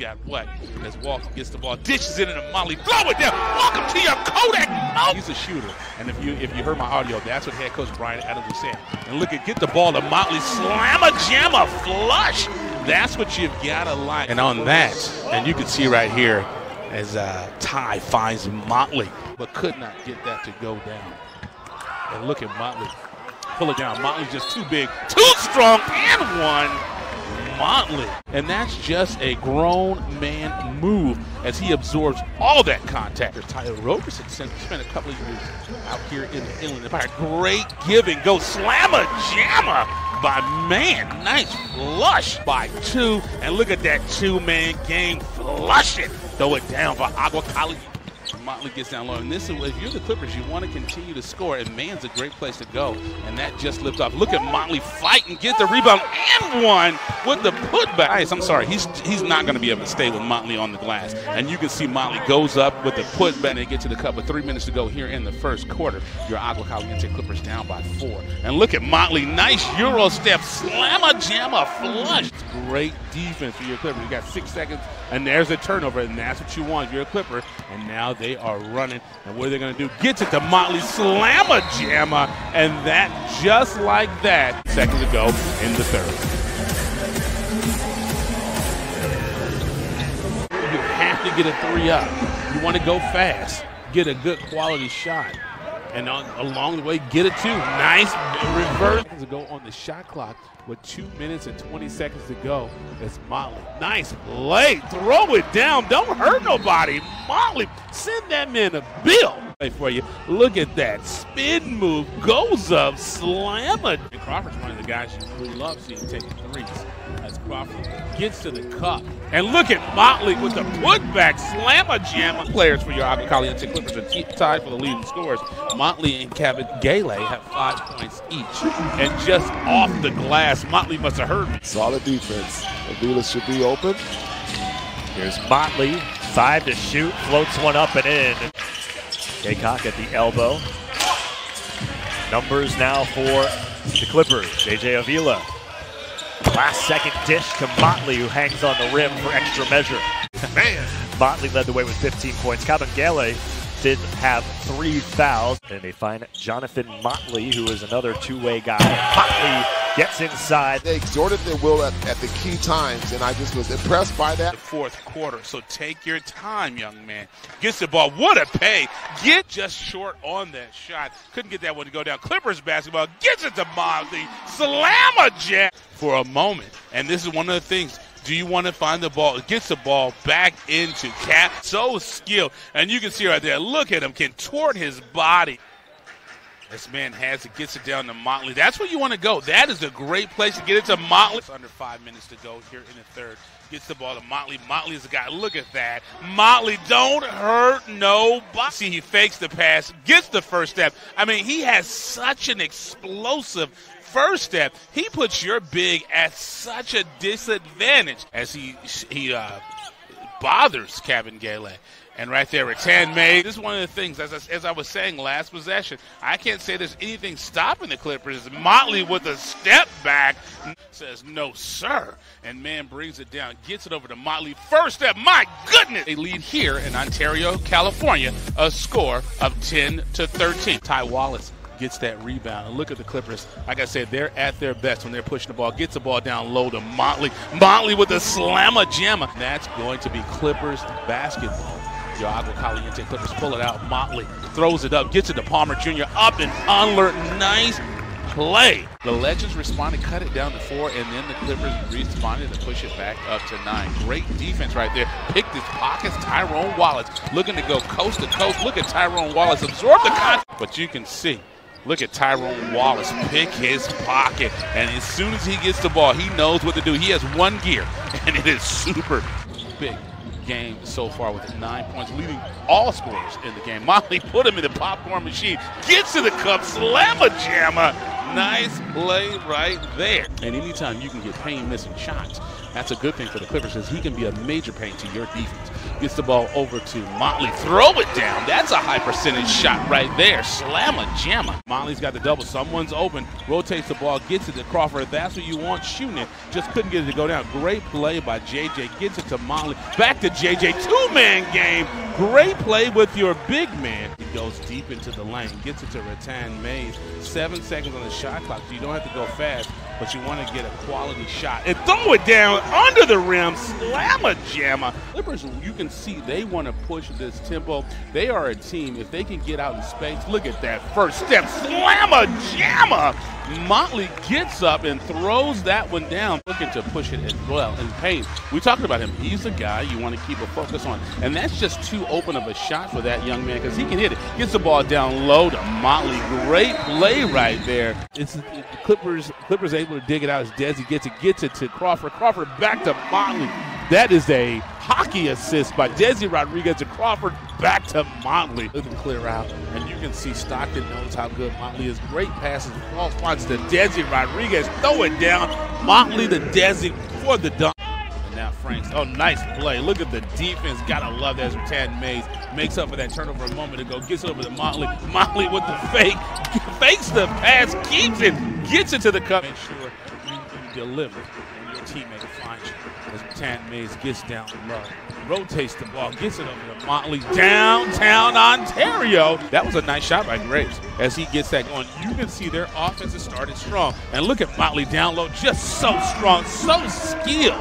got what? As Walker gets the ball, dishes it into Motley, throw it down. Welcome to your Kodak. Oh. He's a shooter, and if you if you heard my audio, that's what head coach Brian Adams was saying. And look at get the ball to Motley, slam a jammer, flush. That's what you've got to like. And on that, and you can see right here as uh, Ty finds Motley, but could not get that to go down. And look at Motley pull it down. Motley's just too big, too strong, and one. And that's just a grown man move as he absorbs all that contact. Tyler Roberson spent a couple of years out here in the Inland Empire. Great giving. Go slammer jammer by man. Nice flush by two. And look at that two man game. Flush it. Throw it down for Agua Cali Motley gets down low. And this is if you're the Clippers, you want to continue to score, and man's a great place to go. And that just lifts off. Look at Motley fight and get the rebound and one with the putback. I'm sorry, he's he's not going to be able to stay with Motley on the glass. And you can see Motley goes up with the putback and get to the cup with three minutes to go here in the first quarter. Your Agua Caliente Clippers down by four. And look at Motley, nice Euro step, slammer jammer flush. Great defense for your Clippers. You got six seconds, and there's a turnover, and that's what you want. You're a Clipper, and now they are running. And what are they going to do? Gets it to Motley, slammer jammer, and that just like that, seconds ago in the third. You have to get a three up. You want to go fast, get a good quality shot and on, along the way, get it too. Nice reverse to go on the shot clock with two minutes and 20 seconds to go. It's Motley. Nice play. Throw it down. Don't hurt nobody. Motley, send that man a bill for you. Look at that spin move. Goes up, slam it. And Crawford's one of the guys you really love seeing taking threes. As Crawford gets to the cup. And look at Motley with the putback, slammer jammer. Players for your Agua Caliente Clippers are tied for the leading scorers. Motley and Kabengele have five points each. And just off the glass, Motley must have heard me. Solid defense. Avila should be open. Here's Motley, five to shoot, floats one up and in. Aycock at the elbow. Numbers now for the Clippers. JJ Avila. Last second dish to Motley, who hangs on the rim for extra measure. Man. Motley led the way with 15 points. Kabengele did have three fouls. And they find Johnathan Motley, who is another two-way guy. Motley gets inside. They exhorted their will at, at, the key times, and I just was impressed by that. The fourth quarter, so take your time, young man. Gets the ball. What a pay. Get just short on that shot. Couldn't get that one to go down. Clippers basketball gets it to Motley. Slam a jet for a moment. And this is one of the things do you want to find the ball? Gets the ball back into Cap. So skilled. And you can see right there, look at him contort his body. This man has it, gets it down to Motley. That's where you want to go. That is a great place to get it to Motley. It's under five minutes to go here in the third. Gets the ball to Motley. Motley is the guy. Look at that. Motley, don't hurt nobody. See, he fakes the pass, gets the first step. I mean, he has such an explosive first step, he puts your big at such a disadvantage as he he uh, bothers Kabengele. And right there, Rattan made. This is one of the things, as I, as I was saying last possession, I can't say there's anything stopping the Clippers. Motley with a step back says, no, sir. And man brings it down, gets it over to Motley. First step, my goodness. They lead here in Ontario, California, a score of 10 to 13. Ty Wallace gets that rebound. And look at the Clippers. Like I said, they're at their best when they're pushing the ball. Gets the ball down low to Motley. Motley with a slammer jammer. That's going to be Clippers basketball. Your Agua Caliente Clippers pull it out. Motley throws it up, gets it to Palmer Jr. Up and under. Nice play. The Legends responded, cut it down to four, and then the Clippers responded to push it back up to nine. Great defense right there. Picked his pockets. Tyrone Wallace looking to go coast to coast. Look at Tyrone Wallace absorb the contact. But you can see Look at Tyrone Wallace pick his pocket. And as soon as he gets the ball, he knows what to do. He has one gear, and it is super big game so far with nine points, leading all scorers in the game. Motley put him in the popcorn machine, gets to the cup, slam a jammer. Nice play right there. And anytime you can get Payne missing shots, that's a good thing for the Clippers because he can be a major pain to your defense. Gets the ball over to Motley. Throw it down. That's a high percentage shot right there. Slamma jamma. Motley's got the double. Someone's open. Rotates the ball. Gets it to Crawford. That's what you want shooting it. Just couldn't get it to go down. Great play by JJ. Gets it to Motley. Back to JJ. Two man game. Great play with your big man. He goes deep into the lane. Gets it to Rathan-Mayes. Seven seconds on the shot clock. So you don't have to go fast, but you want to get a quality shot. And throw it down under the rim. Slamma jamma. Clippers, you can see they want to push this tempo. They are a team. If they can get out in space, look at that first step. Slamma jamma. Motley gets up and throws that one down, looking to push it as well in paint. We talked about him. He's a guy you want to keep a focus on. And that's just too open of a shot for that young man because he can hit it. Gets the ball down low to Motley. Great play right there. It's it, Clippers Clippers able to dig it out as Desi gets it, gets it to Crawford. Crawford back to Motley. That is a hockey assist by Desi Rodriguez to Crawford back to Motley. Them clear out. And you can see Stockton knows how good Motley is. Great passes, false spots to Desi Rodriguez. Throw it down. Motley to Desi for the dunk. And now Franks. Oh, nice play. Look at the defense. Gotta love that as Rathan-Mayes makes up for that turnover a moment ago. Gets over to Motley. Motley with the fake. Fakes the pass. Keeps it. Gets it to the cup. Make sure you deliver and your teammate finds you. Mayes gets down low. Rotates the ball. Gets it over to Motley. Downtown Ontario. That was a nice shot by Graves. As he gets that going, you can see their offense has started strong. And look at Motley down low. Just so strong. So skilled.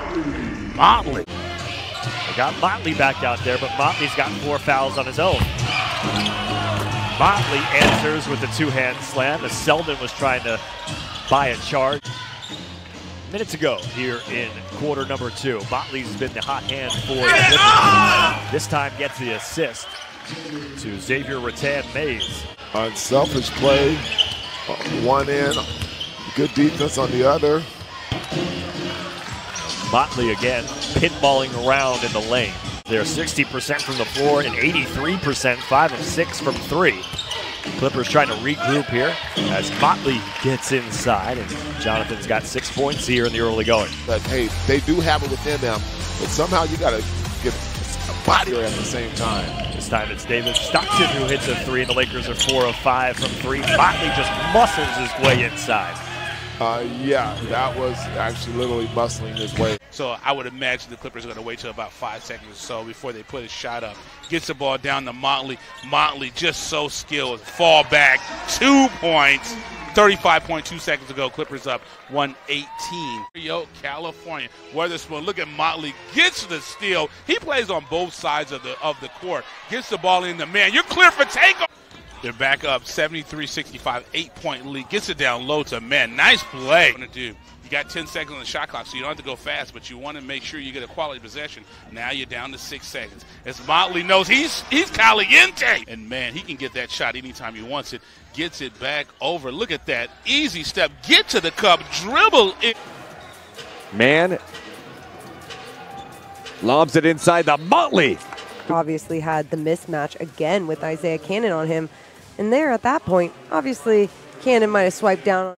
Motley. They got Motley back out there, but Motley's got four fouls on his own. Motley answers with a two-hand slam as Selden was trying to buy a charge. Minutes ago here in quarter number two. Motley's been the hot hand for. Ah! This time gets the assist to Xavier Rathan-Mayes. Unselfish play, one end, good defense on the other. Motley again pinballing around in the lane. They're 60% from the floor and 83%, 5 of 6 from 3. Clippers trying to regroup here as Motley gets inside, and Johnathan's got six points here in the early going. But hey, they do have it within them, but somehow you got to get a body at the same time. This time it's David Stockton who hits a three, and the Lakers are 4 of 5 from 3. Motley just muscles his way inside. Uh, yeah, that was actually literally bustling his way. So I would imagine the Clippers are going to wait till about five seconds or so before they put a shot up. Gets the ball down to Motley. Motley just so skilled. Fall back, two points. 35.2 seconds ago, Clippers up 118. Yo, California. Weatherspoon, look at Motley. Gets the steal. He plays on both sides of the of the court. Gets the ball in the man. You're clear for takeoff. They're back up 73-65, eight-point lead. Gets it down low to man. Nice play. What to do? You got 10 seconds on the shot clock, so you don't have to go fast, but you want to make sure you get a quality possession. Now you're down to six seconds. As Motley knows he's he's caliente, and man, he can get that shot anytime he wants it. Gets it back over. Look at that easy step. Get to the cup, dribble it. Man lobs it inside the Motley. Obviously had the mismatch again with Isaiah Canaan on him. And there at that point, obviously Canaan might have swiped down